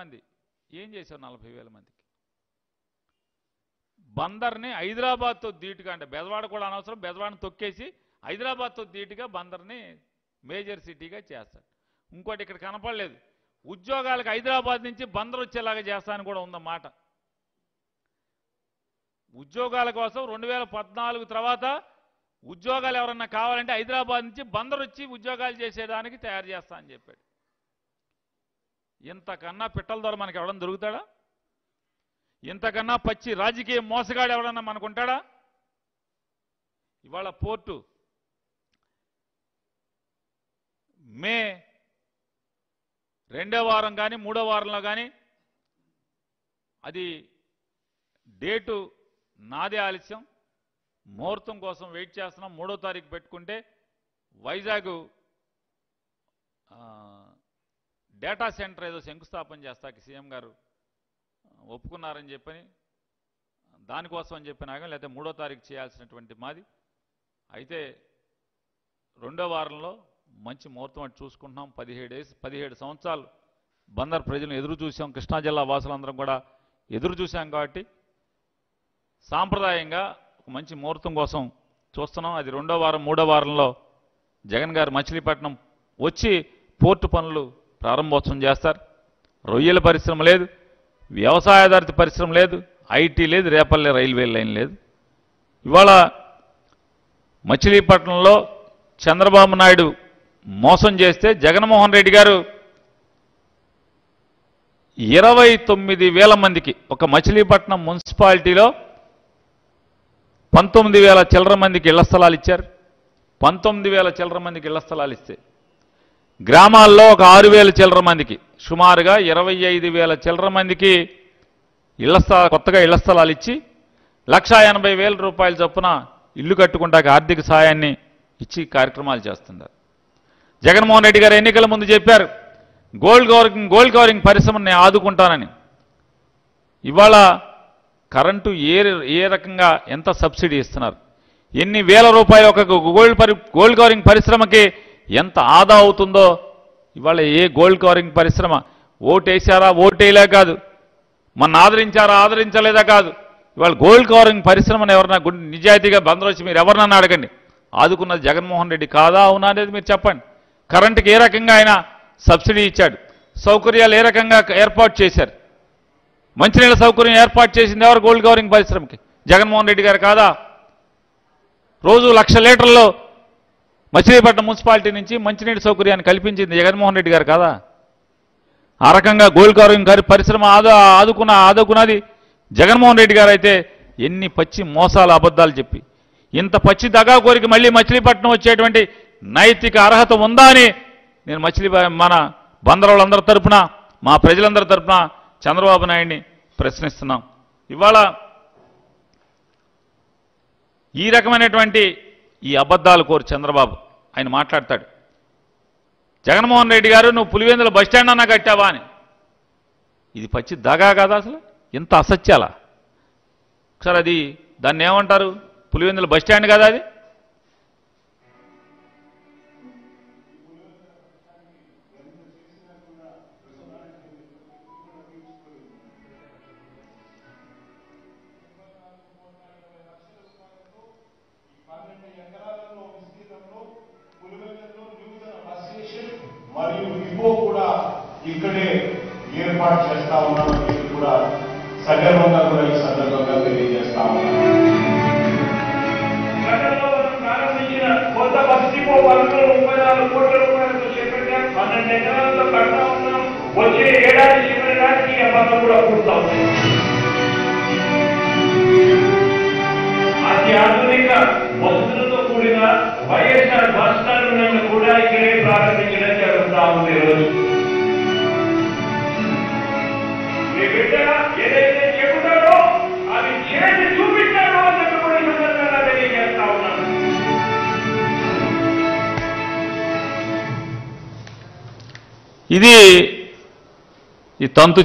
మంది. ఏం చేశావు నలభై వేల మందికి? బందర్ని హైదరాబాద్తో ధీటుగా అంటే బెదవాడ కూడా అనవసరం బెదవాడిని తొక్కేసి హైదరాబాద్తో ధీటుగా బందర్ని మేజర్ సిటీగా చేస్తాడు. ఇంకోటి ఇక్కడ కనపడలేదు. ఉద్యోగాలకు హైదరాబాద్ నుంచి బందర్ వచ్చేలాగా చేస్తానని కూడా ఉందన్నమాట. ఉద్యోగాల కోసం రెండు వేల పద్నాలుగు తర్వాత ఉద్యోగాలు ఎవరన్నా కావాలంటే హైదరాబాద్ నుంచి బందర్ వచ్చి ఉద్యోగాలు చేసేదానికి తయారు చేస్తా అని చెప్పాడు. ఇంతకన్నా పిట్టల ద్వారా మనకి ఎవడన్నా దొరుకుతాడా? ఇంతకన్నా పచ్చి రాజకీయ మోసగాడు ఎవడన్నా మనకుంటాడా? ఇవాళ పోర్టు మే రెండో వారం కానీ మూడో వారంలో కానీ అది డేటు నాదే ఆలస్యం. ముహూర్తం కోసం వెయిట్ చేస్తున్నాం. మూడో తారీఖు పెట్టుకుంటే వైజాగ్ డేటా సెంటర్ ఏదో శంకుస్థాపన చేస్తాకి సీఎం గారు ఒప్పుకున్నారని చెప్పని దానికోసం అని చెప్పిన ఆగం లేకపోతే మూడో తారీఖు చేయాల్సినటువంటి మాది. అయితే రెండో వారంలో మంచి ముహూర్తం అటు చూసుకుంటున్నాం. పదిహేడు వేసి పదిహేడు సంవత్సరాలు బందర్ ప్రజలను ఎదురు చూసాం. కృష్ణా జిల్లా వాసులందరం కూడా ఎదురు చూసాం కాబట్టి సాంప్రదాయంగా ఒక మంచి ముహూర్తం కోసం చూస్తున్నాం. అది రెండో వారం మూడో వారంలో జగన్ గారు మచిలీపట్నం వచ్చి పోర్టు పనులు ప్రారంభోత్సవం చేస్తారు. రొయ్యల పరిశ్రమ లేదు. వ్యవసాయాధారిత పరిశ్రమ లేదు. ఐటీ లేదు. రేపల్లె రైల్వే లైన్ లేదు. ఇవాళ మచిలీపట్నంలో చంద్రబాబు నాయుడు మోసం చేస్తే జగన్మోహన్ రెడ్డి గారు ఇరవై తొమ్మిది వేల మందికి ఒక మచిలీపట్నం మున్సిపాలిటీలో పంతొమ్మిది వేల చిల్లర మందికి ఇళ్ళ స్థలాలు ఇచ్చారు. పంతొమ్మిది వేల చిల్లర మందికి ఇళ్ళ స్థలాలు ఇస్తే గ్రామాల్లో ఒక ఆరు వేల చిల్లర మందికి సుమారుగా ఇరవై ఐదు వేల చిల్లర మందికి ఇళ్ళ స్థల కొత్తగా ఇళ్ళ స్థలాలు ఇచ్చి లక్షా ఎనభై వేల రూపాయల చొప్పున ఇల్లు కట్టుకుంటాక ఆర్థిక సాయాన్ని ఇచ్చి కార్యక్రమాలు చేస్తున్నారు. జగన్మోహన్ రెడ్డి గారు ఎన్నికల ముందు చెప్పారు గోల్డ్ కవరింగ్ గోల్డ్ కవరింగ్ పరిశ్రమని ఆదుకుంటానని. ఇవాళ కరెంటు ఏ ఏ రకంగా ఎంత సబ్సిడీ ఇస్తున్నారు? ఎన్ని వేల రూపాయలు ఒక గోల్డ్ పరి గోల్డ్ కవరింగ్ పరిశ్రమకి ఎంత ఆదా అవుతుందో? ఇవాళ ఏ గోల్డ్ కవరింగ్ పరిశ్రమ? ఓటేశారా? ఓటేలే కాదు. మన ఆదరించారా? ఆదరించలేదా కాదు. ఇవాళ గోల్డ్ కవరింగ్ పరిశ్రమను ఎవరన్నా గుండె నిజాయితీగా బంద్ వచ్చి మీరు ఎవరినన్నా అడగండి. ఆదుకున్నది జగన్మోహన్ రెడ్డి కాదా? అవునా అనేది మీరు చెప్పండి. కరెంటుకి ఏ రకంగా ఆయన సబ్సిడీ ఇచ్చాడు? సౌకర్యాలు ఏ రకంగా ఏర్పాటు చేశారు? మంచినీళ్ళ సౌకర్యం ఏర్పాటు చేసింది ఎవరు గోల్డ్ కవరింగ్ పరిశ్రమకి? జగన్మోహన్ రెడ్డి గారు కాదా? రోజు లక్ష లీటర్లు మచిలీపట్నం మున్సిపాలిటీ నుంచి మంచినీటి సౌకర్యాన్ని కల్పించింది జగన్మోహన్ రెడ్డి గారు కదా? ఆ రకంగా గోల్డ్ గారి పరిశ్రమ ఆదు ఆదుకున్న ఆదుకున్నది జగన్మోహన్ రెడ్డి గారు అయితే ఎన్ని పచ్చి మోసాలు అబద్ధాలు చెప్పి. ఇంత పచ్చి దగా కోరిక మళ్ళీ మచిలీపట్నం వచ్చేటువంటి నైతిక అర్హత ఉందా అని నేను మచిలీ మన బందరోళ్ళందరి తరఫున మా ప్రజలందరి తరఫున చంద్రబాబు నాయుడిని ప్రశ్నిస్తున్నాం. ఇవాళ ఈ రకమైనటువంటి ఈ అబద్ధాలు కోరు చంద్రబాబు. ఆయన మాట్లాడతాడు. జగన్మోహన్ రెడ్డి గారు నువ్వు పులివెందుల బస్టాండ్ అన్నా కట్టావా? అని. ఇది పచ్చి దగా కాదా అసలు? ఇంత అసత్యాలా? ఒకసారి అది దాన్ని ఏమంటారు? పులివెందుల బస్టాండ్ కదా అది? మరియు డిపో కూడా ఇక్కడే ఏర్పాటు చేస్తా ఉన్నాం ఇది కూడా సగర్వంగా కూడా ఈ సందర్భంగా తెలియజేస్తా ఉన్నాం. కొత్త పనులు ముప్పై నాలుగు కోట్ల రూపాయలతో చేపట్టాం. పన్నెండు ఎకరాలతో కడతా ఉన్నాం. వచ్చే ఏడాది చేపట్టడానికి ఆ పనులు కూడా పూర్తవుతాయి వైఎస్ఆర్ బస్ టర్మినల్ కూడా ఇక్కడే ప్రారంభించడం జరుగుతా ఉంది ఈరోజు. మీ బిడ్డ ఏదైతే చెబుతారో అది చేసి చూపించారో అని కూడా సందర్భంగా తెలియజేస్తా ఉన్నాను. ఇది ఈ తంతు